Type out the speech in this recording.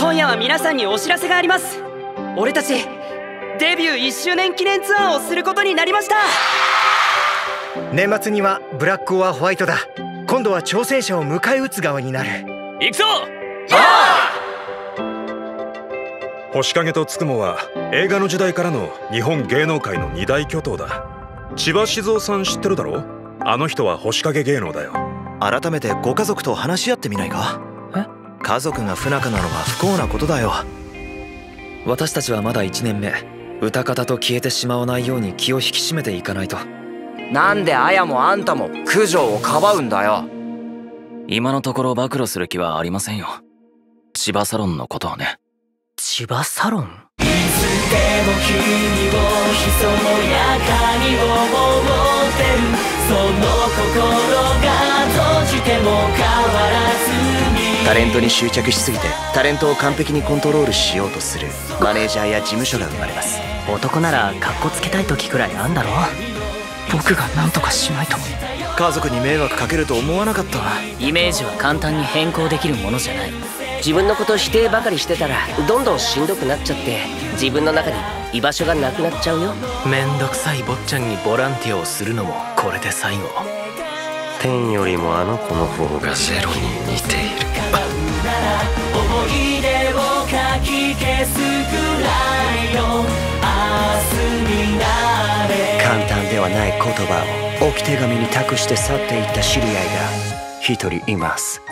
今夜は皆さんにお知らせがあります。俺たちデビュー1周年記念ツアーをすることになりました。年末にはブラック・オア・ホワイトだ。今度は挑戦者を迎え撃つ側になる。行くぞ！星影とつくもは映画の時代からの日本芸能界の二大巨頭だ。千葉静雄さん知ってるだろあの人は星影芸能だよ。改めてご家族と話し合ってみないか？家族が不仲なのは不幸なことだよ。私たちはまだ1年目。歌方と消えてしまわないように気を引き締めていかないと。なんでアヤもあんたも九条をかばうんだよ。今のところ暴露する気はありませんよ。千葉サロンのことはね。千葉サロン？いつでも君をひそやかに思ってる。その心が閉じても変わタレントに執着しすぎてタレントを完璧にコントロールしようとするマネージャーや事務所が生まれます。男ならカッコつけたい時くらいあんだろ僕が何とかしないと家族に迷惑かけると思わなかったイメージは簡単に変更できるものじゃない。自分のこと否定ばかりしてたらどんどんしんどくなっちゃって自分の中に居場所がなくなっちゃうよ。めんどくさい坊ちゃんにボランティアをするのもこれで最後。天よりもあの子の方がゼロに似ている思い出をかき消すくらいの明日になれ。簡単ではない言葉を置き手紙に託して去っていった知り合いが一人います。